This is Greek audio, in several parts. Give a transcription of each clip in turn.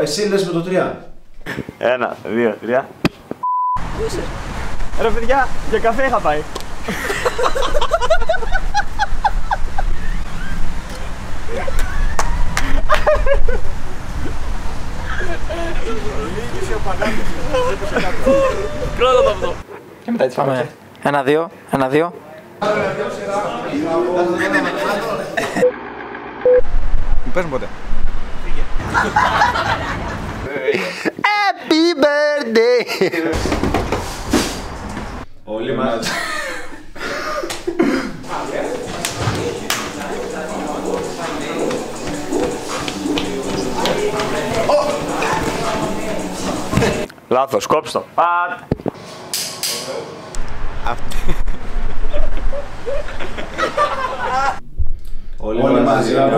εσύ λες με το 3. Ένα, δύο, τρία. Ρε παιδιά, για καφέ είχα πάει. Κράτα το αυτό. Και μετά έτσι πάμε. Ένα, δύο, ένα, δύο. Πες μου πότε. Happy birthday! Όλοι μαζί. Λάθος, κόψτε το. Πατ. Όλοι μαζί. Έπρεπε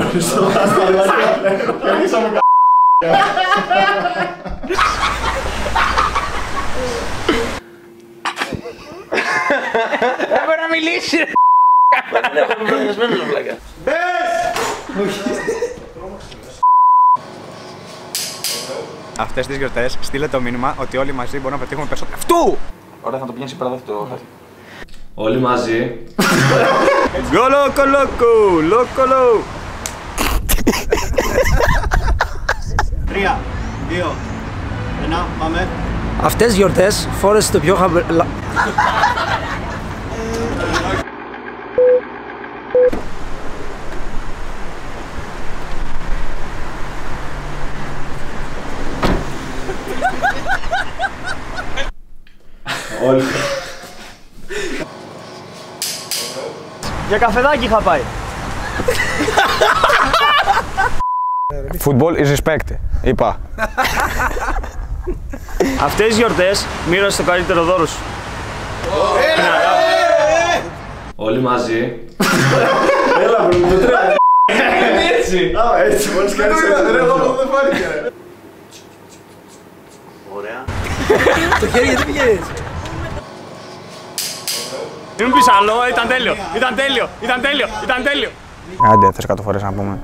να μιλήσει! Αυτές τις γιορτές στείλε το μήνυμα ότι όλοι μαζί μπορούμε να πετύχουμε περισσότερο. Αυτού! Ωραία, θα το πηγαίνεις πέρα δεύτερο χάρτη. Όλοι μαζί. Γκολόκο λόκο, λόκο λό. Τρία, δύο, ένα, πάμε. Αυτές τις γιορτές φόρεσε το πιο χαμηλό... Όλοι. Για καφεδάκι είχα πάει. Football is respect, είπα. Αυτές τις γιορτές μοίρασε το καλύτερο δώρο σου. Όλοι μαζί. Έλα bro, το 3. Έτσι. Α, έτσι, μόλις κάνεις έτσι. Ρε, εγώ δεν φάνηκε ρε. Το χέρι γιατί πηγαίνεις. Μην μου πεις άλλο, ήταν τέλειο, ήταν τέλειο, ήταν τέλειο, ήταν τέλειο. Άντε, θες κάτω φορές να πούμε.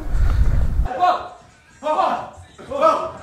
Boom.